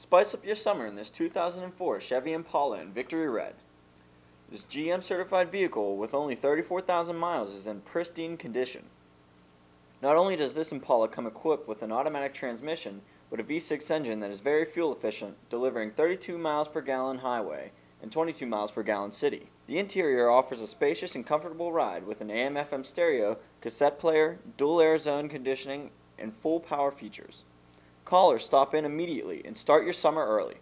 Spice up your summer in this 2004 Chevy Impala in Victory Red. This GM certified vehicle with only 34,000 miles is in pristine condition. Not only does this Impala come equipped with an automatic transmission, but a V6 engine that is very fuel efficient, delivering 32 miles per gallon highway and 22 miles per gallon city. The interior offers a spacious and comfortable ride with an AM/FM stereo, cassette player, dual air zone conditioning, and full power features. Call or stop in immediately and start your summer early.